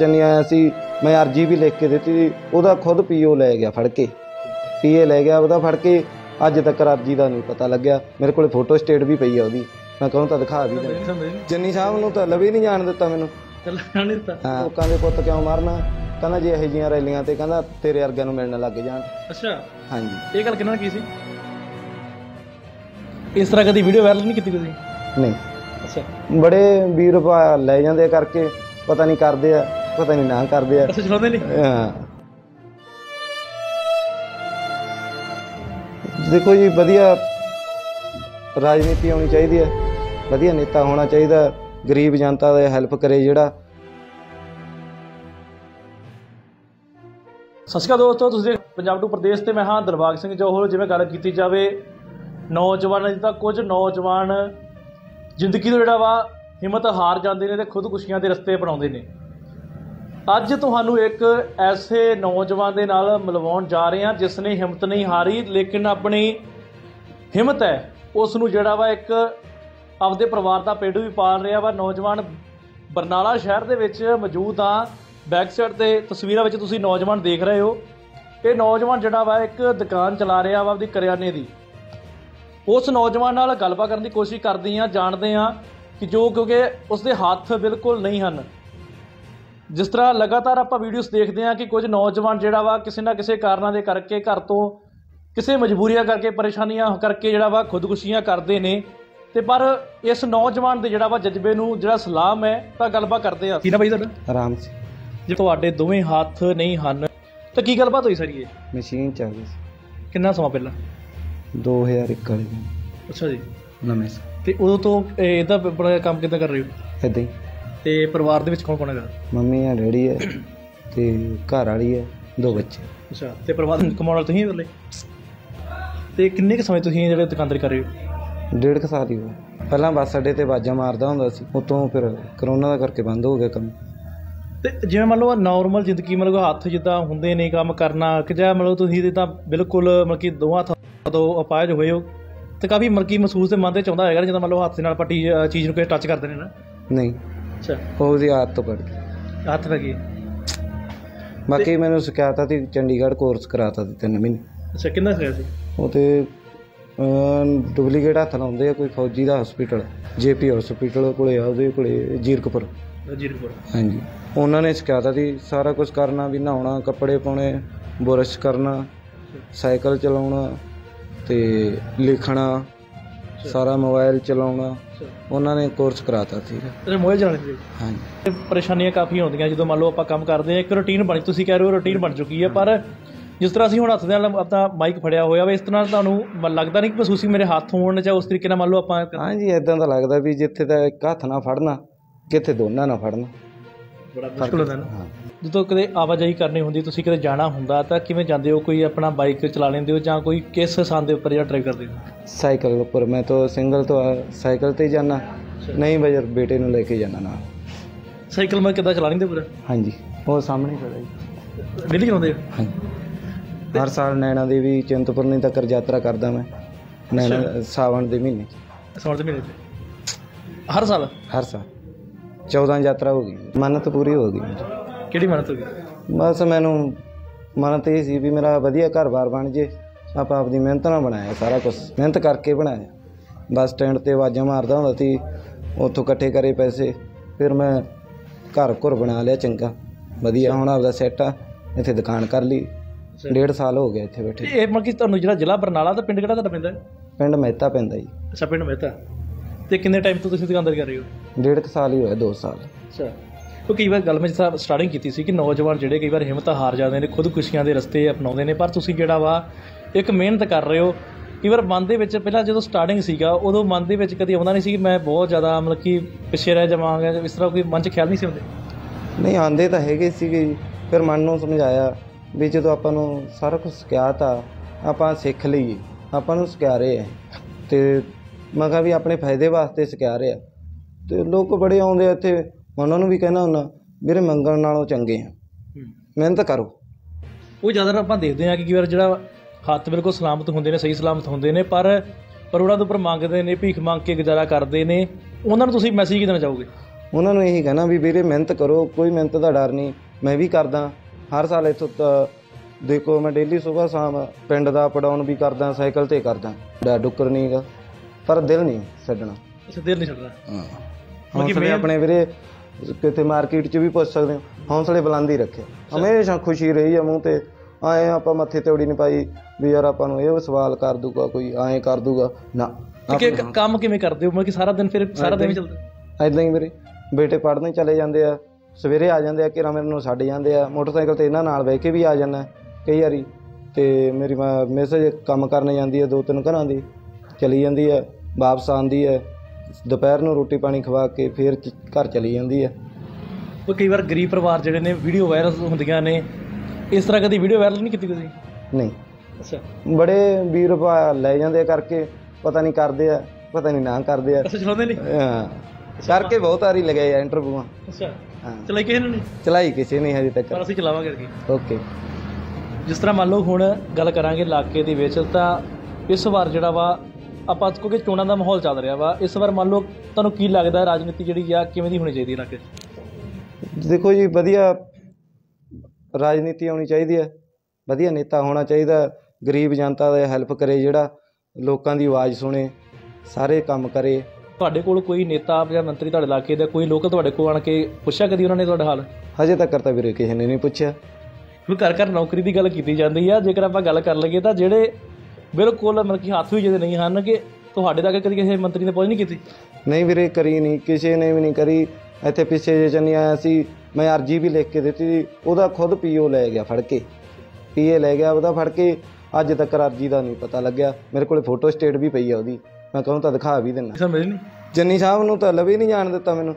ਚੰਨੀ ਆਇਆ ਸੀ ਮੈਂ ਅਰਜੀ ਵੀ ਲਿਖ ਕੇ ਦਿੱਤੀ ਸੀ ਉਹਦਾ ਖੁਦ ਪੀਓ ਲੈ ਗਿਆ ਫੜ ਕੇ। ਪੀਏ ਲੈ ਗਿਆ ਉਹਦਾ ਫੜ ਕੇ ਅੱਜ ਤੱਕ ਅਰਜੀ ਦਾ ਨਹੀਂ ਪਤਾ ਲੱਗਿਆ। ਮੇਰੇ ਕੋਲੇ ਫੋਟੋ ਸਟੇਟ ਵੀ ਪਈ ਆ ਉਹਦੀ। ਮੈਂ ਕਹੂੰ ਤਾਂ ਦਿਖਾ ਵੀ ਦੇ। ਚੰਨੀ ਸਾਹਿਬ ਨੂੰ ਤਾਂ ਲਵੀ ਨਹੀਂ ਜਾਣ ਦਿੱਤਾ ਮੈਨੂੰ। ਲੋਕਾਂ ਦੇ ਪੁੱਤ ਕਿਉਂ ਮਾਰਨਾ? ਕਹਿੰਦਾ ਜੇ ਇਹੋ ਜੀਆਂ ਰੈਲੀਆਂ ਤੇ ਕਹਿੰਦਾ ਤੇਰੇ ਵਰਗਿਆਂ ਨੂੰ ਮਿਲਣ ਲੱਗ ਜਾਣ। ਅੱਛਾ। ਹਾਂਜੀ। ਇਹ ਗੱਲ ਕਿਹਨਾਂ ਕੀ ਸੀ? ਇਸ ਤਰ੍ਹਾਂ ਕਦੀ ਵੀਡੀਓ ਵਾਇਰਲ ਨਹੀਂ ਕੀਤੀ ਤੁਸੀਂ? ਨਹੀਂ। ਅੱਛਾ। ਬੜੇ ਵੀਰ ਭਾ ਲੈ ਜਾਂਦੇ ਕਰਕੇ ਪਤਾ ਨਹੀਂ ਕਰਦੇ ਆ। ਪਤਾ ਨਹੀਂ ਨਾ ਕਰਦੇ ਆ। ਅੱਛਾ ਚਲਾਉਂਦੇ ਨਹੀਂ ਹਾਂ। ਦੇਖੋ ਜੀ ਵਧੀਆ ਰਾਜਨੀਤੀ ਆਉਣੀ ਚਾਹੀਦੀ ਹੈ। ਵਧੀਆ ਨੇਤਾ ਹੋਣਾ ਚਾਹੀਦਾ। ਗਰੀਬ ਜਨਤਾ ਦਾ ਹੈਲਪ ਕਰੇ ਜਿਹੜਾ। ਸਤਿ ਸ਼੍ਰੀ ਅਕਾਲ ਦੋਸਤੋ ਤੁਸੀਂ ਪੰਜਾਬ ਟੂ ਪ੍ਰਦੇਸ਼ ਤੇ ਮੈਂ ਹਾਂ ਦਿਲਬਾਗ ਸਿੰਘ ਜੋਹਲ। ਜਿਵੇਂ ਗੱਲ ਕੀਤੀ ਜਾਵੇ ਨੌਜਵਾਨਾਂ ਦੀ ਤਾਂ ਕੁਝ ਨੌਜਵਾਨ ਜ਼ਿੰਦਗੀ ਤੋਂ ਜਿਹੜਾ ਵਾ ਹਿੰਮਤ ਹਾਰ ਜਾਂਦੇ ਨੇ ਤੇ ਖੁਦਕੁਸ਼ੀਆਂ ਦੇ ਰਸਤੇ ਅਪਣਾਉਂਦੇ ਨੇ। ਅੱਜ ਤੁਹਾਨੂੰ ਇੱਕ ਐਸੇ ਨੌਜਵਾਨ ਦੇ ਨਾਲ ਮਿਲਵਾਉਣ ਜਾ ਰਹੇ ਹਾਂ, ਜਿਸ ਨੇ ਹਿੰਮਤ ਨਹੀਂ ਹਾਰੀ, ਲੇਕਿਨ ਆਪਣੀ ਹਿੰਮਤ ਹੈ। ਉਸ ਨੂੰ ਜਿਹੜਾ ਵਾ ਇੱਕ ਆਪਦੇ ਪਰਿਵਾਰ ਦਾ ਪੇਂਡੂ ਵੀ ਪਾਲ ਰਿਹਾ ਵਾ। ਨੌਜਵਾਨ ਬਰਨਾਲਾ ਸ਼ਹਿਰ ਦੇ ਵਿੱਚ ਮੌਜੂਦ ਆ ਬੈਕ ਸਾਈਡ ਤੇ ਤਸਵੀਰਾਂ ਵਿੱਚ ਤੁਸੀਂ ਨੌਜਵਾਨ ਦੇਖ ਰਹੇ ਹੋ। ਇਹ ਨੌਜਵਾਨ ਜਿਹੜਾ ਵਾ ਇੱਕ ਦੁਕਾਨ ਚਲਾ ਰਿਹਾ ਵਾ ਆਪਦੀ ਕਰਿਆਨੇ ਦੀ। ਉਸ ਨੌਜਵਾਨ ਨਾਲ ਗੱਲਬਾਤ ਕਰਨ ਦੀ ਕੋਸ਼ਿਸ਼ ਕਰਦੇ ਹਾਂ, ਜਾਣਦੇ ਹਾਂ ਕਿ ਜੋ ਕਿਉਂਕਿ ਉਸਦੇ ਹੱਥ ਬਿਲਕੁਲ ਨਹੀਂ ਹਨ। ਜਿਸ ਤਰ੍ਹਾਂ ਲਗਾਤਾਰ ਆਪਾਂ ਵੀਡੀਓਜ਼ ਦੇਖਦੇ ਹਾਂ ਕਿ ਕੁਝ ਨੌਜਵਾਨ ਜਿਹੜਾ ਵਾ ਕਿਸੇ ਨਾ ਕਿਸੇ ਕਾਰਨਾਂ ਦੇ ਕਰਕੇ ਘਰ ਤੋਂ ਕਿਸੇ ਮਜਬੂਰੀਆਂ ਕਰਕੇ ਪਰੇਸ਼ਾਨੀਆਂ ਕਰਕੇ ਜਿਹੜਾ ਵਾ ਖੁਦਕੁਸ਼ੀਆਂ ਕਰਦੇ ਨੇ। ਤੇ ਪਰ ਇਸ ਨੌਜਵਾਨ ਦੇ ਜਿਹੜਾ ਵਾ ਜਜ਼ਬੇ ਨੂੰ ਜਿਹੜਾ ਸਲਾਮ ਹੈ ਤਾਂ ਗੱਲਬਾਤ ਕਰਦੇ ਆ ਕੀ ਨਾ ਬਾਈ ਤੁਹਾਡਾ? ਆਰਾਮ ਸੀ ਜੇ ਤੁਹਾਡੇ ਦੋਵੇਂ ਹੱਥ ਨਹੀਂ ਹਨ ਤਾਂ ਕੀ ਗੱਲਬਾਤ ਹੋਈ ਸਾਰੀ ਇਹ? ਮਸ਼ੀਨ ਚੱਲ ਰਹੀ ਸੀ। ਕਿੰਨਾ ਸਮਾਂ ਪਹਿਲਾਂ? 2001 ਵਾਲੇ। ਦਿਨ ਅੱਛਾ ਜੀ। ਨਵੇਂ ਸੀ ਤੇ ਉਦੋਂ ਤੋਂ ਇਹ- ਇਹਦਾ ਆਪਣਾ ਕੰਮ ਕਿੱਦਾਂ ਕਰ ਰਹੇ ਹੋ? ਇਦਾਂ ਹੀ। ਤੇ ਪਰਿਵਾਰ ਦੇ ਵਿੱਚ ਕੌਣ ਕੌਣ ਹੈਗਾ? ਮੰਮੀ ਆ ਡੈਡੀ ਹੈ ਤੇ ਘਰ ਵਾਲੀ ਹੈ ਦੋ ਬੱਚੇ। ਅੱਛਾ ਤੇ ਪਰਿਵਾਰ ਕਮਾਉਣ ਵਾਲੇ ਤੁਸੀਂ ਇਕੱਲੇ ਤੇ ਕਿੰਨੇ ਕੁ ਸਮੇਂ ਤੁਸੀਂ ਜਿਹੜੇ ਦੁਕਾਨਦਾਰੀ ਕਰ ਰਹੇ ਹੋ? ਡੇਢ ਕੁ ਸਾਲ ਹੀ ਹੋਇਆ। ਪਹਿਲਾਂ ਬੱਸ ਅੱਡੇ ਤੇ ਬਾਜਾਂ ਮਾਰਦਾ ਹੁੰਦਾ ਸੀ ਉਤੋਂ ਫਿਰ ਕਰੋਨਾ ਦਾ ਕਰਕੇ ਬੰਦ ਹੋ ਗਿਆ ਕੰਮ। ਤੇ ਜਿਵੇਂ ਮੰਨ ਲਓ ਨਾਰਮਲ ਜ਼ਿੰਦਗੀ ਮਤਲਬ ਹੱਥ ਜਿੱਦਾਂ ਹੁੰਦੇ ਨੇ ਕੰਮ ਕਰਨਾ ਕਿ ਜਾਂ ਮਤਲਬ ਤੁਸੀਂ ਤੇ ਤਾਂ ਬਿਲਕੁਲ ਮਤਲਬ ਕਿ ਦੋਹਾਂ ਹੱਥਾਂ ਤੋਂ ਅਪਾਹਜ ਹੋਏ ਹੋ ਤੇ ਕਾਫੀ ਮਤਲਬ ਕਿ ਮਹਿਸੂਸ ਤੇ ਮਨ ਤੇ ਚਾਹੁੰਦਾ ਹੋਏਗਾ ਨਾ ਜਦੋਂ ਮੰਨ ਲਓ ਹੱਥ ਦੇ ਨਾਲ ਪੱਟੀ ਚੀਜ਼ ਨੂੰ ਕਿਸੇ ਟੱਚ ਕਰਦੇ ਨੇ ਨਾ। ਨਹੀਂ। ਅੱਛਾ। ਉਹਦੀ ਆਦਤ ਤੋਂ ਪੜ ਗਈ ਹੱਥ ਲੱਗੀ ਬਾਕੀ ਮੈਨੂੰ ਸਿਖਾਤਾ ਸੀ ਚੰਡੀਗੜ੍ਹ ਕੋਰਸ ਕਰਾਤਾ ਸੀ ਤਿੰਨ ਮਹੀਨੇ। ਅੱਛਾ ਕਿੰਨਾ ਸਿਆ ਸੀ? ਉਹ ਤੇ ਡੁਪਲੀਕੇਟ ਹੱਥ ਲਾਉਂਦੇ ਆ ਕੋਈ ਫੌਜੀ ਦਾ ਹਸਪੀਟਲ ਜੇਪੀ ਹਸਪੀਟਲ ਕੋਲੇ ਆ ਉਹਦੇ ਕੋਲੇ ਜੀਰਕਪੁਰ। ਜੀਰਕਪੁਰ। ਹਾਂਜੀ। ਉਹਨਾਂ ਨੇ ਸਿਖਾਤਾ ਸੀ ਸਾਰਾ ਕੁਝ ਕਰਨਾ ਵੀ ਨਹਾਉਣਾ ਕੱਪੜੇ ਪਾਉਣੇ ਬੁਰਸ਼ ਕਰਨਾ ਸਾਈਕਲ ਚਲਾਉਣਾ ਤੇ ਲਿਖਣਾ। ਸਾਰਾ ਮੋਬਾਈਲ ਚਲਾਉਣਾ ਉਹਨਾਂ ਨੇ ਕੋਰਸ ਕਰਾਤਾ ਸੀ ਤੇ ਮੋਬਾਈਲ ਚਲਾਉਣੇ ਸੀ ਹਾਂਜੀ। ਤੇ ਪਰੇਸ਼ਾਨੀਆਂ ਕਾਫੀ ਆਉਂਦੀਆਂ ਜਦੋਂ ਮੰਨ ਲਓ ਆਪਾਂ ਕੰਮ ਕਰਦੇ ਹਾਂ ਇੱਕ ਰੁਟੀਨ ਬਣੀ ਤੁਸੀਂ ਕਹਿ ਰਹੇ ਹੋ ਰੁਟੀਨ ਬਣ ਚੁੱਕੀ ਹੈ ਪਰ ਜਿਸ ਤਰ੍ਹਾਂ ਅਸੀਂ ਹੁਣ ਹੱਥ ਦੇ ਨਾਲ ਆਪਣਾ ਮਾਈਕ ਫੜਿਆ ਹੋਇਆ ਵਾ ਇਸ ਤਰ੍ਹਾਂ ਤੁਹਾਨੂੰ ਲੱਗਦਾ ਨਹੀਂ ਕਿ ਮਹਿਸੂਸੀ ਮੇਰੇ ਹੱਥ ਹੋਣ ਜਾਂ ਉਸ ਤਰੀਕੇ ਨਾਲ ਮੰਨ ਲਓ ਆਪਾਂ ਹਾਂਜੀ ਇਦਾਂ ਦਾ ਲੱਗਦਾ ਵੀ ਜਿੱਥੇ ਤਾਂ ਇੱਕ ਹੱਥ ਨਾਲ ਫੜਨਾ ਕਿੱਥੇ ਦੋਨਾਂ ਨਾਲ ਫੜਨਾ। ਬੜਾ ਮੁਸ਼ਕਲ ਹੁੰਦਾ ਨਾ ਹਾਂ। ਜਦੋਂ ਕਦੇ ਆਵਾਜਾਈ ਕਰਨੀ ਹੁੰਦੀ ਤੁਸੀਂ ਕਦੇ ਜਾਣਾ ਹੁੰਦਾ ਤਾਂ ਕਿਵੇਂ ਜਾਂਦੇ ਹੋ? ਕੋਈ ਆਪਣਾ ਬਾਈਕ ਚਲਾ ਲੈਂਦੇ ਹੋ ਜਾਂ ਕੋਈ ਕਿਸ ਸੰਦ ਦੇ ਉੱਪਰ ਜਾਂ ਡਰਾਈਵ ਕਰਦੇ ਹੋ? ਸਾਈਕਲ ਉੱਪਰ। ਮੈਂ ਤਾਂ ਸਿੰਗਲ ਤੋਂ ਸਾਈਕਲ ਤੇ ਹੀ ਜਾਣਾ ਨਹੀਂ ਬਜਰ ਬੇਟੇ ਨੂੰ ਲੈ ਕੇ ਜਾਣਾ ਨਾਲ। ਸਾਈਕਲ ਮੈਂ ਕਿੱਦਾਂ ਚਲਾ ਲੈਂਦੇ ਪੂਰਾ? ਹਾਂਜੀ। ਉਹ ਸਾਹਮਣੇ ਖੜਾ ਜੀ। ਡੇਲੀ ਚਲਾਉਂਦੇ ਹੋ? ਹਾਂਜੀ। ਹਰ ਸਾਲ ਨੈਣਾ ਦੇਵੀ ਚਿੰਤਪੁਰਨੀ ਤੱਕ ਯਾਤਰਾ ਕਰਦਾ ਮੈਂ। ਨੈਣਾ ਸਾਵਣ ਦੇ ਮਹੀਨੇ ਸੌਣ ਦੇ ਮਹੀਨੇ ਹਰ ਸਾਲ? ਹਰ ਸਾਲ। 14 ਯਾਤਰਾ ਹੋ ਗਈ। ਮੰਨਤ ਪੂਰੀ ਹੋ ਗਈ। ਕਿਹੜੀ ਮਿਹਨਤ ਹੋ ਗਈ? ਬਸ ਮੈਨੂੰ ਮੰਨਤ ਇਹ ਸੀ ਵੀ ਮੇਰਾ ਵਧੀਆ ਘਰ-ਬਾਰ ਬਣ ਜੇ। ਆਪਾਂ ਆਪਦੀ ਮਿਹਨਤ ਨਾਲ ਬਣਾਇਆ ਸਾਰਾ ਕੁਝ ਮਿਹਨਤ ਕਰਕੇ ਬਣਾਇਆ। ਬੱਸ ਸਟੈਂਡ ਤੇ ਆਵਾਜ਼ਾਂ ਮਾਰਦਾ ਹੁੰਦਾ ਸੀ ਉੱਥੋਂ ਇਕੱਠੇ ਕਰੇ ਪੈਸੇ। ਫਿਰ ਮੈਂ ਘਰ ਘਰ ਬਣਾ ਲਿਆ ਚੰਗਾ। ਵਧੀਆ ਹੁਣ ਆਪਦਾ ਸੈੱਟ ਆ ਇੱਥੇ ਦੁਕਾਨ ਕਰ ਲਈ। ਡੇਢ ਸਾਲ ਹੋ ਗਿਆ ਇੱਥੇ ਬੈਠੇ। ਇਹ ਮਤਲਬ ਕਿ ਤੁਹਾਨੂੰ ਜਿਹੜਾ ਜ਼ਿਲ੍ਹਾ ਬਰਨਾਲਾ ਤਾਂ ਪਿੰਡ ਕਿਹੜਾ ਤੁਹਾਡਾ ਪੈਂਦਾ ਹੈ? ਪਿੰਡ ਮਹਿਤਾ ਪੈਂਦਾ ਜੀ। ਅੱਛਾ ਪਿੰਡ ਮਹਿਤਾ। ਤੇ ਕਿੰਨੇ ਟਾਈਮ ਤੋਂ ਤੁਸੀਂ ਦੁਕਾਨਦਾਰੀ ਕਰ ਰਹੇ ਹੋ? ਡੇਢ ਕੁ ਸਾਲ ਹੀ ਹੋਇਆ 2 ਸਾਲ। ਅੱਛਾ। ਉਹ ਕਈ ਵਾਰ ਗੱਲ ਮੈਂ ਜਿਸ ਸਟਾਰਟਿੰਗ ਕੀਤੀ ਸੀ ਕਿ ਨੌਜਵਾਨ ਜਿਹੜੇ ਕਈ ਵਾਰ ਹਿੰਮਤ ਹਾਰ ਜਾਂਦੇ ਨੇ ਖੁਦਕੁਸ਼ੀਆਂ ਦੇ ਰਸਤੇ ਅਪਣਾਉਂਦੇ ਨੇ ਪਰ ਤੁਸੀਂ ਜਿਹੜਾ ਵਾ ਇੱਕ ਮਿਹਨਤ ਕਰ ਰਹੇ ਹੋ। ਕਈ ਵਾਰ ਮਨ ਦੇ ਵਿੱਚ ਪਹਿਲਾਂ ਜਦੋਂ ਸਟਾਰਟਿੰਗ ਸੀਗਾ ਉਦੋਂ ਮਨ ਦੇ ਵਿੱਚ ਕਦੀ ਆਉਂਦਾ ਨਹੀਂ ਸੀ ਕਿ ਮੈਂ ਬਹੁਤ ਜ਼ਿਆਦਾ ਮਤਲਬ ਕਿ ਪਿੱਛੇ ਰਹਿ ਜਾਵਾਂਗਾ ਜਾਂ ਇਸ ਤਰ੍ਹਾਂ ਕੋਈ ਮਨ 'ਚ ਖਿਆਲ ਨਹੀਂ ਸੀ ਆਉਂਦੇ। ਨਹੀਂ ਆਂਦੇ ਤਾਂ ਹੈਗੇ ਸੀਗੇ ਫਿਰ ਮਨ ਨੂੰ ਸਮਝਾਇਆ ਵੀ ਜਦੋਂ ਆਪਾਂ ਨੂੰ ਸਾਰਾ ਕੁਝ ਸਿਖਾਤਾ ਆਪਾਂ ਸਿੱਖ ਲਈਏ ਆਪਾਂ ਨੂੰ ਸਿਖਾ ਰਹੇ ਆ। ਤੇ ਮੈਂ ਕਿਹਾ ਵੀ ਆਪਣੇ ਫਾਇਦੇ ਵਾਸਤੇ ਸਿਖਾ ਰਹੇ। ਆ ਤੇ ਲੋਕ ਬੜੇ ਆਉਂਦੇ ਆ ਇੱਥੇ। ਉਹਨਾਂ ਨੂੰ ਵੀ ਕਹਿੰਦਾ ਹੁੰਦਾ ਵੀਰੇ ਮੰਗਣ ਨਾਲੋਂ ਚੰਗੇ ਆ। ਮਿਹਨਤ ਕਰੋ। ਉਹ ਜ਼ਿਆਦਾ ਆਪਾਂ ਦੇਖਦੇ ਹਾਂ ਕਿ ਕਈ ਵਾਰ ਜਿਹੜਾ ਹੱਥ ਬਿਲਕੁਲ ਸਲਾਮਤ ਹੁੰਦੇ ਨੇ ਸਹੀ ਸਲਾਮਤ ਹੁੰਦੇ ਨੇ ਪਰ ਪਰ ਉਹਨਾਂ ਦੇ ਉੱਪਰ ਮੰਗਦੇ ਨੇ ਭੀਖ ਮੰਗ ਕੇ ਗੁਜ਼ਾਰਾ ਕਰਦੇ ਨੇ। ਉਹਨਾਂ ਨੂੰ ਤੁਸੀਂ ਮੈਸੇਜ ਕੀ ਦੇਣਾ ਚਾਹੋਗੇ ਉਹਨਾਂ ਨੂੰ ਇਹੀ ਕਹਿਣਾ ਵੀ ਵੀਰੇ ਮਿਹਨਤ ਕਰੋ ਕੋਈ ਮਿਹਨਤ ਦਾ ਡਰ ਨਹੀਂ। ਮੈਂ ਵੀ ਕਰਦਾ। ਹਰ ਸਾਲ ਇੱਥੋਂ ਦੇਖੋ ਮੈਂ ਡੇਲੀ ਸਵੇਰ ਸ਼ਾਮ ਪਿੰਡ ਦਾ ਅਪਡਾਊਨ ਵੀ ਕਰਦਾ ਸਾਈਕਲ ਤੇ ਕਰਦਾ। ਡਾ ਡੁੱਕਰ ਨਹੀਂਗਾ ਪਰ ਦਿਲ ਨਹੀਂ ਛੱਡਣਾ। ਅੱਛਾ ਦੇਰ ਨਹੀਂ ਛੱਡਦਾ ਹਾਂ। ਹੌਸਲੇ ਆਪਣੇ ਵੀਰੇ ਕਿਤੇ ਮਾਰਕੀਟ 'ਚ ਵੀ ਪੁੱਛ ਸਕਦੇ ਹੋ। ਹੌਸਲੇ ਬੁਲੰਦ ਹੀ ਰੱਖੇ। ਹਮੇਸ਼ਾ ਖੁਸ਼ੀ ਰਹੀ ਆ ਮੂੰਹ ਤੇ। ਆਏ ਆਪਾਂ ਮੱਥੇ ਤੇ ਉੜੀ ਨਹੀਂ ਪਾਈ ਵੀ ਯਾਰ ਆਪਾਂ ਨੂੰ ਇਹ ਸਵਾਲ ਕਰ ਦੂਗਾ ਕੋਈ ਐਂ ਕਰ ਦੂਗਾ। ਨਾ। ਕਿ ਕੰਮ ਕਿਵੇਂ ਕਰਦੇ ਹੋ? ਮਤਲਬ ਕਿ ਸਾਰਾ ਦਿਨ ਫਿਰ ਸਾਰਾ ਦਿਨ ਹੀ ਚੱਲਦਾ? ਐਦਾਂ ਹੀ ਵੀਰੇ। ਬੇਟੇ ਪੜ੍ਹਨੇ ਚਲੇ ਜਾਂਦੇ ਆ। ਸਵੇਰੇ ਆ ਜਾਂਦੇ ਆ ਕਿਰਾਂ ਮੇਰੇ ਨੂੰ ਛੱਡ ਜਾਂਦੇ ਆ। ਮੋਟਰਸਾਈਕਲ ਤੇ ਇਹਨਾਂ ਨਾਲ ਬਹਿ ਕੇ ਵੀ ਆ ਜਾਂਦਾ। ਕਈ ਵਾਰੀ ਤੇ ਮੇਰੀ ਮੈਸੇਜ ਕੰਮ ਕਰਨ ਜਾਂਦੀ ਆ ਦੋ ਤਿੰਨ ਘਰਾਂ ਦੀ। ਚਲੀ ਜਾਂਦੀ ਆ ਵਾਪਸ ਆਉਂਦੀ ਆ ਦੁਪਹਿਰ ਨੂੰ ਰੋਟੀ ਪਾਣੀ ਖਵਾ ਕੇ ਫੇਰ ਘਰ ਚਲੀ ਜਾਂਦੀ ਆ ਉਹ ਕਈ ਵਾਰ ਗਰੀਬ ਪਰਿਵਾਰ ਜਿਹੜੇ ਨੇ ਵੀਡੀਓ ਵਾਇਰਲ ਹੁੰਦੀਆਂ ਨੇ ਇਸ ਤਰ੍ਹਾਂ ਕਦੀ ਵੀਡੀਓ ਵਾਇਰਲ ਨਹੀਂ ਕੀਤੀ ਤੁਸੀਂ? ਨਹੀਂ। ਅੱਛਾ। ਬੜੇ ਵੀਰ ਲੈ ਜਾਂਦੇ ਕਰਕੇ ਪਤਾ ਨਹੀਂ ਕਰਦੇ ਆ ਪਤਾ ਨਹੀਂ ਨਾ ਕਰਦੇ ਆ। ਅੱਛਾ ਚਲਾਉਂਦੇ ਨਹੀਂ? ਹਾਂ। ਕਰਕੇ ਬਹੁਤ ਵਾਰੀ ਲਗਾਏ ਆ ਇੰਟਰਵਿਊਆਂ। ਅੱਛਾ। ਹਾਂ। ਚਲਾਈ ਕਿਸੇ ਨੇ ਨਹੀਂ? ਚਲਾਈ ਕਿਸੇ ਨੇ ਹਜੇ ਤੱਕ। ਪਰ ਅਸੀਂ ਚਲਾਵਾਂਗੇ ਅੱਗੇ। ਓਕੇ। ਜਿਸ ਤਰ੍ਹਾਂ ਮੰਨ ਲਓ ਹੁਣ ਗੱਲ ਕਰਾਂਗੇ ਇਲਾਕੇ ਦੇ ਵਿੱਚ ਤਾਂ ਇਸ ਵਾਰ ਜਿਹੜਾ ਵਾ ਆਪਾਂ ਕਿਉਂਕਿ ਚੋਣਾਂ ਦਾ ਮਾਹੌਲ ਚੱਲ ਰਿਹਾ ਵਾ ਇਸ ਵਾਰ ਮੰਨ ਲਓ ਤੁਹਾਨੂੰ ਕੀ ਲੱਗਦਾ ਰਾਜਨੀਤੀ ਜਿਹੜੀ ਆ ਕਿਵੇਂ ਦੀ ਹੋਣੀ ਚਾਹੀਦੀ ਇਲਾਕੇ 'ਚ? ਦੇਖੋ ਜੀ ਵਧੀਆ ਰਾਜਨੀਤੀ ਆਉਣੀ ਚਾਹੀਦੀ ਹੈ ਵਧੀਆ ਨੇਤਾ ਹੋਣਾ ਚਾਹੀਦਾ ਗਰੀਬ ਜਨਤਾ ਦਾ ਹੈਲਪ ਕਰੇ ਜਿਹੜਾ ਲੋਕਾਂ ਦੀ ਆਵਾਜ਼ ਸੁਣੇ ਸਾਰੇ ਕੰਮ ਕਰੇ। ਤੁਹਾਡੇ ਕੋਲ ਕੋਈ ਨੇਤਾ ਜਾਂ ਮੰਤਰੀ ਤੁਹਾਡੇ ਇਲਾਕੇ ਦਾ ਕੋਈ ਲੋਕਲ ਤੁਹਾਡੇ ਕੋਲ ਆਣ ਕੇ ਪੁੱਛਿਆ ਕਦੀ ਉਹਨਾਂ ਨੇ ਤੁਹਾਡਾ ਹਾਲ? ਹਜੇ ਤੱਕ ਤਾਂ ਵੀਰੇ ਕਿਸੇ ਨੇ ਨਹੀਂ ਪੁੱਛਿਆ। ਹੁਣ ਘਰ ਘਰ ਨੌਕਰੀ ਦੀ ਗੱਲ ਕੀਤੀ ਜਾਂਦੀ ਆ ਜੇਕਰ ਆਪਾਂ ਗੱਲ ਕਰ ਲਈਏ ਤਾਂ ਜਿਹੜੇ ਬਿਲਕੁਲ ਮਤਲਬ ਕਿ ਹੱਥ ਵੀ ਜਿਹਦੇ ਨਹੀਂ ਹਨ ਕਿ ਤੁਹਾਡੇ ਤੱਕ ਕਦੀ ਕਿਸੇ ਮੰਤਰੀ ਨੇ ਪਹੁੰਚ ਨਹੀਂ ਕੀਤੀ। ਨਹੀਂ ਵੀਰੇ ਕਰੀ ਨਹੀਂ ਕਿਸੇ ਨੇ ਵੀ ਨਹੀਂ ਕਰੀ। ਇੱਥੇ ਪਿੱਛੇ ਜੇ ਚੰਨੀ ਆਇਆ ਸੀ ਮੈਂ ਅਰਜੀ ਵੀ ਲਿਖ ਕੇ ਦਿੱਤੀ ਸੀ ਉਹਦਾ ਖੁਦ ਪੀਓ ਲੈ ਗਿਆ ਫੜ ਕੇ। ਪੀਏ ਲੈ ਗਿਆ ਉਹਦਾ ਫੜ ਕੇ। ਅੱਜ ਤੱਕ ਅਰਜੀ ਦਾ ਨਹੀਂ ਪਤਾ ਲੱਗਿਆ। ਮੇਰੇ ਕੋਲੇ ਫੋਟੋ ਸਟੇਟ ਵੀ ਪਈ ਆ ਉਹਦੀ। ਮੈਂ ਕਹੂੰ ਤਾਂ ਦਿਖਾ ਵੀ ਦਿੰਨਾ ਕਿਸੇ ਮਿਲ ਨਹੀਂ। ਜੰਨੀ ਸਾਹਿਬ ਨੂੰ ਤਾਂ ਲਵੇ ਨਹੀਂ ਜਾਣ ਦਿੱਤਾ ਮੈਨੂੰ।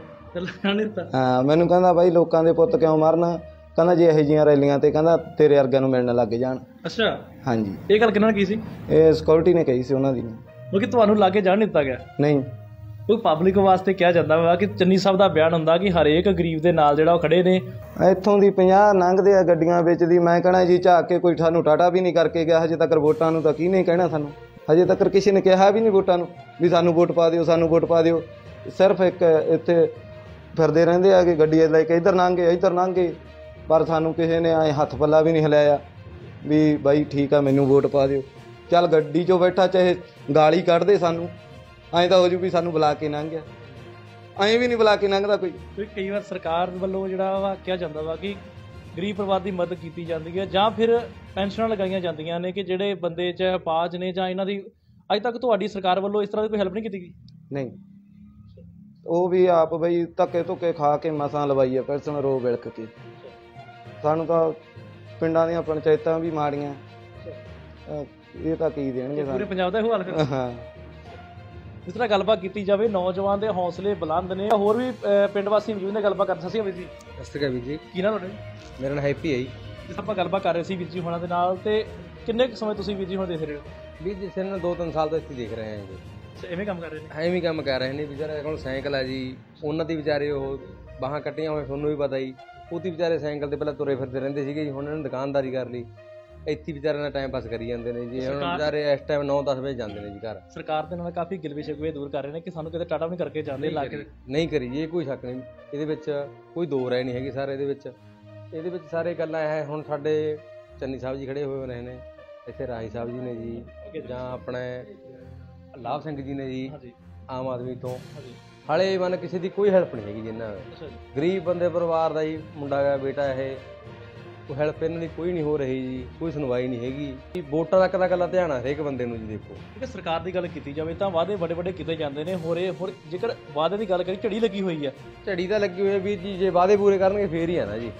ਹਾਂ ਮੈਨੂੰ ਕਹਿੰਦਾ ਬਾਈ ਲੋਕਾਂ ਦੇ ਪੁੱਤ ਕਿਉਂ ਮਰਨ? ਕਹਿੰਦਾ ਜੇ ਇਹੋ ਜੀਆਂ ਰੈਲੀਆਂ ਤੇ ਕਹਿੰਦਾ ਤੇਰੇ ਵਰਗਿਆਂ ਨੂੰ ਮਿਲਣ ਲੱਗ ਜਾਣ। ਅੱਛਾ। ਹਾਂਜੀ। ਇਹ ਗੱਲ ਕਿਹਨਾਂ ਨੇ ਕੀ ਸੀ? ਇਹ ਸਿਕਿਉਰਿਟੀ ਨੇ ਕਹੀ ਸੀ ਉਹਨਾਂ ਦੀ। ਉਹ ਕਿ ਤੁਹਾਨੂੰ ਲਾਗੇ ਜਾਣ ਨਹੀਂ ਦਿੱਤਾ ਗਿਆ? ਨਹੀਂ। ਉਹ ਪਬਲਿਕ ਵਾਸਤੇ ਕਿਹਾ ਜਾਂਦਾ ਵਾ ਕਿ ਚੰਨੀ ਸਾਹਿਬ ਦਾ ਬਿਆਨ ਹੁੰਦਾ ਕਿ ਹਰੇਕ ਗਰੀਬ ਦੇ ਨਾਲ ਜਿਹੜਾ ਉਹ ਖੜੇ ਨੇ। ਇੱਥੋਂ ਦੀ 50 ਲੰਘਦੇ ਆ ਗੱਡੀਆਂ ਵਿੱਚ ਦੀ ਮੈਂ ਕਹਣਾ ਜੀ ਝਾਕ ਕੇ ਕੋਈ ਸਾਨੂੰ ਟਾਟਾ ਵੀ ਨਹੀਂ ਕਰਕੇ ਗਿਆ ਹਜੇ ਤੱਕ ਵੋਟਾਂ ਨੂੰ ਤਾਂ ਕੀ ਨਹੀਂ ਕਹਿਣਾ ਸਾਨੂੰ। ਹਜੇ ਤੱਕ ਕਿਸੇ ਨੇ ਕਿਹਾ ਵੀ ਨਹੀਂ ਵੋਟਾਂ ਨੂੰ ਵੀ ਸਾਨੂੰ ਵੋਟ ਪਾ ਦਿਓ ਸਾਨੂੰ ਵੋਟ ਪਾ ਦਿਓ। ਸਿਰਫ ਇੱਕ ਇੱਥੇ ਫਿਰਦੇ ਰਹਿੰਦੇ ਆ ਕਿ ਗੱਡੀ ਲੈ ਕੇ ਇੱਧਰ ਲੰਘੇ ਇੱਧਰ ਲੰਘੇ ਪਰ ਸਾਨੂੰ ਕਿਸੇ ਨੇ ਐ ਹੱਥ ਪੱਲਾ ਵੀ ਨਹੀਂ ਹਿਲਾਇਆ ਵੀ ਬਾਈ ਠੀਕ ਆ ਮੈਨੂੰ ਵੋਟ ਪਾ ਦਿਓ। ਚੱਲ ਗੱਡੀ 'ਚੋਂ ਬੈਠਾ ਚਾਹੇ ਗਾਲੀ ਕੱਢਦੇ ਸਾਨੂੰ ਐਂ ਤਾਂ ਹੋ ਜੂ ਵੀ ਸਾਨੂੰ ਬੁਲਾ ਕੇ ਲੰਘ ਗਿਆ। ਐਂ ਵੀ ਨਹੀਂ ਬੁਲਾ ਕੇ ਲੰਘਦਾ ਕੋਈ। ਕਈ ਵਾਰ ਸਰਕਾਰ ਵੱਲੋਂ ਜਿਹੜਾ ਵਾ ਕਿਹਾ ਜਾਂਦਾ ਵਾ ਕਿ ਗਰੀਬ ਪਰਿਵਾਰ ਦੀ ਮਦਦ ਕੀਤੀ ਜਾਂਦੀ ਹੈ ਜਾਂ ਫਿਰ ਪੈਨਸ਼ਨਾਂ ਲਗਾਈਆਂ ਜਾਂਦੀਆਂ ਨੇ ਕਿ ਜਿਹੜੇ ਬੰਦੇ ਚਾਹੇ ਅਪਾਹਜ ਨੇ ਜਾਂ ਇਹਨਾਂ ਦੀ ਅਜੇ ਤੱਕ ਤੁਹਾਡੀ ਸਰਕਾਰ ਵੱਲੋਂ ਇਸ ਤਰ੍ਹਾਂ ਦੀ ਕੋਈ ਹੈਲਪ ਨਹੀਂ ਕੀਤੀ ਗਈ? ਨਹੀਂ। ਉਹ ਵੀ ਆਪ ਬਈ ਧੱਕੇ ਧੁੱਕੇ ਖਾ ਕੇ ਮਸਾਂ ਲਵਾਈ ਆ ਪੈਸਣ ਰੋ ਵਿਲਕ ਕੇ। ਸਾਨੂੰ ਤਾਂ ਪਿੰਡਾਂ ਦੀਆਂ ਪੰਚਾਇਤਾਂ ਵੀ ਮਾੜੀਆਂ। ਅਹ ਇਹ ਤਾਂ ਕੀ ਦੇਣਗੇ ਪੂਰੇ ਸਾਨੂੰ ਪੰਜਾਬ ਦਾ ਇਹੋ ਹਾਲ ਫਿਰ ਹਾਂ। ਜਿਸ ਤਰ੍ਹਾਂ ਗੱਲਬਾਤ ਕੀਤੀ ਜਾਵੇ ਨੌਜਵਾਨ ਦੇ ਹੌਸਲੇ ਬੁਲੰਦ ਨੇ। ਹੋਰ ਵੀ ਅਹ, ਪਿੰਡ ਵਾਸੀ ਮੌਜੂਦ ਨੇ ਗੱਲਬਾਤ ਕਰ ਸਕੀ ਵੀਰ ਜੀ। ਸਤਿ ਸ਼੍ਰੀ ਅਕਾਲ ਵੀਰ ਜੀ। ਕੀ ਨਾ ਤੁਹਾਡੇ ਮੇਰਾ ਨਾਮ ਹੈਪੀ ਹੈ ਜੀ। ਜਿਸ ਆਪਾਂ ਗੱਲਬਾਤ ਕਰ ਰਹੇ ਸੀ ਵੀਰ ਜੀ ਹੋਣਾ ਦੇ ਨਾਲ ਤੇ ਕਿੰਨੇ ਕੁ ਸਮੇਂ ਤੁਸੀਂ ਵੀਰ ਜੀ ਹੁਣ ਦੇਖ ਰਹੇ ਹੋ? ਵੀਰ ਜੀ ਸਿਰ ਦੋ ਤਿੰਨ ਸਾਲ ਤੋਂ ਇੱਥੇ ਦੇਖ ਰਹੇ ਹਾਂ ਜੀ। ਅੱਛਾ, ਐਵੇਂ ਕੰਮ ਕਰ ਰਹੇ ਨੇ? ਐਵੇਂ ਹੀ ਕੰਮ ਕਰ ਰਹੇ ਨੇ। ਵਿਚਾਰੇ ਕੋਲ ਸਾਈਕਲ ਹੈ ਜੀ। ਉਹਨਾਂ ਦੀ ਵਿਚਾਰੇ ਉਹ ਬਾਹਾਂ ਕੱਟੀਆਂ ਹੋਏ ਤੁਹਾਨੂੰ ਵੀ ਪਤਾ ਹੀ। ਉਹਦੀ ਵਿਚਾਰੇ ਸਾਈਕਲ ਤੇ ਪਹਿਲਾਂ ਤੁਰੇ ਫਿਰਦੇ ਰਹਿੰਦੇ ਸੀਗੇ ਜੀ ਹੁਣ ਇਹਨਾਂ ਨੇ ਦੁਕਾਨਦਾਰੀ ਕਰ ਲਈ। ਇੱਥੇ ਹੀ ਵਿਚਾਰੇ ਨਾਲ ਟਾਈਮ ਪਾਸ ਕਰੀ ਜਾਂਦੇ ਨੇ ਜੀ। ਹੁਣ ਸਰਕਾਰ- ਵਿਚਾਰੇ ਇਸ ਟਾਈਮ 9-10 ਵਜੇ ਜਾਂਦੇ ਨੇ ਜੀ ਘਰ। ਸਰਕਾਰ ਦੇ ਨਾਲ ਕਾਫੀ ਗਿਲਵੇ ਸ਼ਿਕਵੇ ਦੂਰ ਕਰ ਰਹੇ ਨੇ ਕਿ ਸਾਨੂੰ ਕਿਤੇ ਟਾਟਾ ਵੀ ਕਰਕੇ ਜਾਂਦੇ ਇਲਾਕੇ ਦੇ। ਨਹੀਂ ਕਰੀ ਜੀ ਇਹ ਕੋਈ ਸ਼ੱਕ ਨਹੀਂ। ਇਹਦੇ ਵਿੱਚ ਕੋਈ ਦੋ ਰਾਏ ਨਹੀਂ ਹੈਗੀ ਸਰ ਇਹਦੇ ਵਿੱਚ। ਇਹਦੇ ਵਿੱਚ ਸਾਰੇ ਗੱਲਾਂ ਇਹ ਹੁਣ ਸਾਡੇ ਚੰਨੀ ਸਾਹਿਬ ਜੀ ਖੜੇ ਹੋਏ ਹੋਏ ਨੇ। ਇੱਥੇ ਰਾਹੀ ਸਾਹਿਬ ਜੀ ਨੇ ਜੀ ਜਾਂ ਆਪਣੇ ਲਾਭ ਸਿੰਘ ਜੀ ਨੇ ਜੀ ਹਾਂਜੀ। ਆਮ ਆਦਮੀ ਤੋਂ। ਹਾਂਜੀ। ਹਾਲੇ ਮਨ ਕਿਸੇ ਦੀ ਕੋਈ ਹੈਲਪ ਨਹੀਂ ਹੈਗੀ ਜੀ ਇਹਨਾਂ ਅੱਛਾ ਜੀ। ਗਰੀਬ ਬੰਦੇ ਪਰਿਵਾਰ ਦਾ ਜੀ ਮੁੰਡਾ ਹੈ ਬੇਟਾ ਇਹ ਕੋਈ ਹੈਲਪ ਇਹਨਾਂ ਦੀ ਕੋਈ ਨਹੀਂ ਹੋ ਰਹੀ ਜੀ ਕੋਈ ਸੁਣਵਾਈ ਨਹੀਂ ਹੈਗੀ। ਵੋਟਾਂ ਤੱਕ ਦਾ ਗੱਲਾਂ ਧਿਆਨ ਹਰੇਕ ਬੰਦੇ ਨੂੰ ਜੀ ਦੇਖੋ। ਕਿ ਸਰਕਾਰ ਦੀ ਗੱਲ ਕੀਤੀ ਜਾਵੇ ਤਾਂ ਵਾਅਦੇ ਵੱਡੇ ਵੱਡੇ ਕੀਤੇ ਜਾਂਦੇ ਨੇ। ਹੋਰੇ ਹੋਰ ਜੇਕਰ ਵਾਅਦੇ ਦੀ ਗੱਲ ਕਰੀ ਝੜੀ ਲੱਗੀ ਹੋਈ ਹੈ ਝੜੀ ਤਾਂ ਲੱਗੀ ਹੋਈ ਹੈ ਵੀਰ ਜੀ ਜੇ ਵਾਅਦੇ ਪੂਰੇ ਕਰਨਗੇ ਫੇਰ ਹੀ ਆ ਨਾ ਜੀ।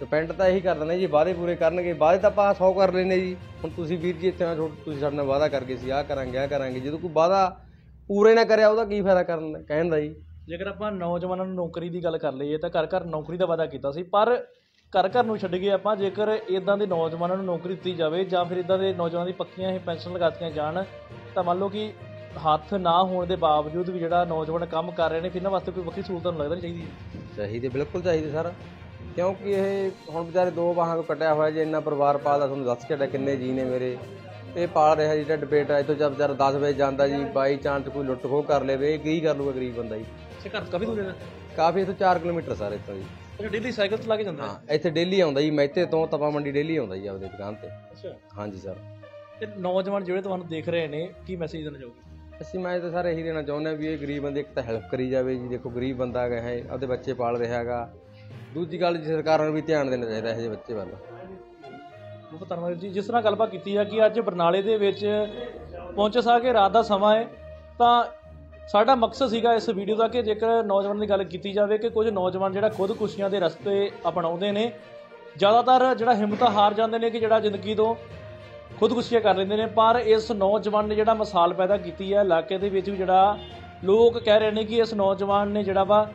ਡਿਪੈਂਡ ਤਾਂ ਇਹੀ ਕਰਦਾ ਨਾ ਜੀ ਵਾਅਦੇ ਪੂਰੇ ਕਰਨਗੇ ਵਾਅਦੇ ਤਾਂ ਆਪਾਂ 100 ਕਰ ਲੈਨੇ ਜੀ। ਹੁਣ ਤੁਸੀਂ ਵੀਰ ਜੀ ਇੱਥੇ ਤੁਸੀਂ ਸਾਡੇ ਨਾਲ ਵਾਅਦਾ ਕਰ ਗਏ ਸੀ ਆਹ ਕਰਾਂਗੇ ਆਹ ਕਰਾਂਗੇ। ਜਦੋਂ ਕੋਈ ਵਾਅਦਾ ਪੂਰੇ ਨਾ ਕਰਿਆ ਉਹਦਾ ਕੀ ਫਾਇਦਾ ਕਰਨ ਦਾ ਕਹਿਣ ਦਾ ਜੀ। ਜੇਕਰ ਆਪਾਂ ਨੌਜਵਾਨਾਂ ਨੂੰ ਨੌਕਰੀ ਦੀ ਗੱਲ ਕਰ ਲਈਏ ਤਾਂ ਘਰ ਘਰ ਨੌਕਰੀ ਦਾ ਵਾਅਦਾ ਕੀਤਾ ਸੀ ਪਰ ਘਰ ਘਰ ਨੂੰ ਛੱਡ ਕੇ ਆਪਾਂ ਜੇਕਰ ਇਦਾਂ ਦੇ ਨੌਜਵਾਨਾਂ ਨੂੰ ਨੌਕਰੀ ਦਿੱਤੀ ਜਾਵੇ ਜਾਂ ਫਿਰ ਇਦਾਂ ਦੇ ਨੌਜਵਾਨਾਂ ਦੀ ਪੱਕੀਆਂ ਹੀ ਪੈਨਸ਼ਨ ਲਗਾਤੀਆਂ ਜਾਣ ਤਾਂ ਮੰਨ ਲਓ ਕਿ ਹੱਥ ਨਾ ਹੋਣ ਦੇ ਬਾਵਜੂਦ ਵੀ ਜਿਹੜਾ ਨੌਜਵਾਨ ਕੰਮ ਕਰ ਰਹੇ ਨੇ ਫਿਰ ਇਹਨਾਂ ਵਾਸਤੇ ਕੋਈ ਵੱਖਰੀ ਸਹੂਲਤ ਨੂੰ ਲੱਗਦਾ ਨਹੀਂ ਚਾਹੀਦੀ? ਚਾਹੀਦੇ ਬਿਲਕੁਲ ਚਾਹੀਦੇ ਸਰ। ਕਿਉਂਕਿ ਇਹ ਹੁਣ ਵਿਚਾਰੇ ਦੋ ਬਾਹਾਂ ਤੋਂ ਕੱਟਿਆ ਹੋਇਆ ਜੇ ਇੰਨਾ ਪਰਿਵਾਰ ਪਾਲਦਾ ਤੁਹਾਨੂੰ ਦੱਸ ਕੇ ਕਿੰਨੇ ਜੀ ਨੇ ਮੇਰੇ। ਇਹ ਪਾਲ ਰਿਹਾ ਜੀ ਢਿੱਡ ਪੇਟ ਆ ਇੱਥੋਂ ਜਦ ਵਿਚਾਰਾ 10 ਵਜੇ ਜਾਂਦਾ ਜੀ ਬਾਈ ਚਾਂਸ ਕੋਈ ਲੁੱਟ ਖੋਹ ਕਰ ਲਵੇ ਇਹ ਕੀ ਕਰ ਲੂਗਾ ਗਰੀਬ ਬੰਦਾ ਜੀ? ਤੇ ਘਰ ਕਾਫੀ ਦੂਰ ਹੈ ਕਾਫੀ ਇੱਥੋਂ 4 ਕਿਲੋਮੀਟਰ ਸਾਰੇ ਇੱਥੋਂ ਜੀ। ਅੱਛਾ ਡੇਲੀ ਸਾਈਕਲ ਚਲਾ ਕੇ ਜਾਂਦਾ ਹੈ? ਹਾਂ ਇੱਥੇ ਡੇਲੀ ਆਉਂਦਾ ਜੀ ਮਹਿਤੇ ਤੋਂ ਤਪਾ ਮੰਡੀ ਡੇਲੀ ਆਉਂਦਾ ਜੀ ਆਪਦੀ ਦੁਕਾਨ ਤੇ। ਅੱਛਾ। ਹਾਂਜੀ ਸਰ। ਤੇ ਨੌਜਵਾਨ ਜਿਹੜੇ ਤੁਹਾਨੂੰ ਦੇਖ ਰਹੇ ਨੇ ਕੀ ਮੈਸੇਜ ਦੇਣਾ ਚਾਹੋਗੇ? ਅਸੀਂ ਮੈਂ ਤਾਂ ਸਾਰੇ ਇਹੀ ਦੇਣਾ ਚਾਹੁੰਦਾ ਵੀ ਇਹ ਗਰੀਬ ਬੰਦੇ ਇੱਕ ਤਾਂ ਹੈਲਪ ਕਰੀ ਜਾਵੇ ਜੀ। ਦੇਖੋ ਗਰੀਬ ਬੰਦਾ ਹੈਗਾ ਹੈ ਆਪਦੇ ਬੱਚੇ ਪਾਲ ਰਿਹਾ ਹੈਗਾ। ਦੂਜੀ ਗੱਲ ਜੀ ਸਰਕਾਰਾਂ ਨੂੰ ਵੀ ਧਿਆਨ ਦੇਣਾ ਚਾਹੀਦਾ ਇਹੋ ਜਿਹੇ ਬੱਚੇ ਵੱਲ। ਬਹੁਤ ਧੰਨਵਾਦ ਜੀ, ਜਿਸ ਤਰ੍ਹਾਂ ਗੱਲਬਾਤ ਕੀਤੀ ਹੈ ਕਿ ਅੱਜ ਬਰਨਾਲੇ ਦੇ ਵਿੱਚ ਪਹੁੰਚੇ ਸਾਂ ਕਿ ਰਾਤ ਦਾ ਸਮਾਂ ਹੈ, ਤਾਂ ਸਾਡਾ ਮਕਸਦ ਸੀਗਾ ਇਸ ਵੀਡੀਓ ਦਾ ਕਿ ਜੇਕਰ ਨੌਜਵਾਨ ਦੀ ਗੱਲ ਕੀਤੀ ਜਾਵੇ ਕਿ ਕੁਝ ਨੌਜਵਾਨ ਜਿਹੜਾ ਖੁਦਕੁਸ਼ੀਆਂ ਦੇ ਰਸਤੇ ਅਪਣਾਉਂਦੇ ਨੇ, ਜ਼ਿਆਦਾਤਰ ਜਿਹੜਾ ਹਿੰਮਤ ਹਾਰ ਜਾਂਦੇ ਨੇ ਕਿ ਜਿਹੜਾ ਜ਼ਿੰਦਗੀ ਤੋਂ ਖੁਦਕੁਸ਼ੀਆਂ ਕਰ ਲੈਂਦੇ ਨੇ, ਪਰ ਇਸ ਨੌਜਵਾਨ ਨੇ ਜਿਹੜਾ ਮਿਸਾਲ ਪੈਦਾ ਕੀਤੀ ਹੈ, ਇਲਾਕੇ ਦੇ ਵਿੱਚ ਵੀ ਜਿਹੜਾ ਲੋਕ ਕਹਿ ਰਹੇ ਨੇ ਕਿ ਇਸ ਨੌਜਵਾਨ ਨੇ ਜਿਹੜਾ ਵਾ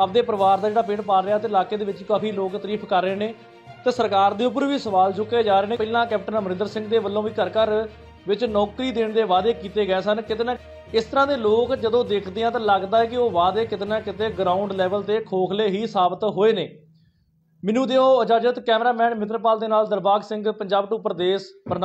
ਆਪਦੇ ਪਰਿਵਾਰ ਦਾ ਜਿਹੜਾ ਪੇਟ ਪਾਲ ਰਿਹਾ ਤੇ ਇਲਾਕੇ ਦੇ ਵਿੱਚ ਕਾਫੀ ਲੋਕ ਤਾਰੀਫ ਕਰ ਰਹੇ ਨੇ। ਤੇ ਸਰਕਾਰ ਦੇ ਉੱਪਰ ਵੀ ਸਵਾਲ ਚੁੱਕੇ ਜਾ ਰਹੇ ਨੇ। ਪਹਿਲਾਂ ਕੈਪਟਨ ਅਮਰਿੰਦਰ ਸਿੰਘ ਦੇ ਵੱਲੋਂ ਵੀ ਘਰ ਘਰ ਵਿੱਚ ਨੌਕਰੀ ਦੇਣ ਦੇ ਵਾਅਦੇ ਕੀਤੇ ਗਏ ਸਨ। ਕਿਤੇ ਨਾ ਇਸ ਤਰ੍ਹਾਂ ਦੇ ਲੋਕ ਜਦੋਂ ਦੇਖਦੇ ਆ ਤਾਂ ਲੱਗਦਾ ਹੈ ਕਿ ਉਹ ਵਾਅਦੇ ਕਿਤੇ ਨਾ ਕਿਤੇ ਗਰਾਊਂਡ ਲੈਵਲ ਤੇ ਖੋਖਲੇ ਹੀ ਸਾਬਤ ਹੋਏ ਨੇ। ਮੈਨੂੰ ਦਿਓ ਇਜਾਜ਼ਤ, ਕੈਮਰਾਮੈਨ ਮਿੱਤਰਪਾਲ ਦੇ ਨਾਲ ਦਰਬਾਗ ਸਿੰਘ, ਪੰਜਾਬ ਟੂ ਪ੍ਰਦੇਸ਼, ਬਰਨਾਲਾ।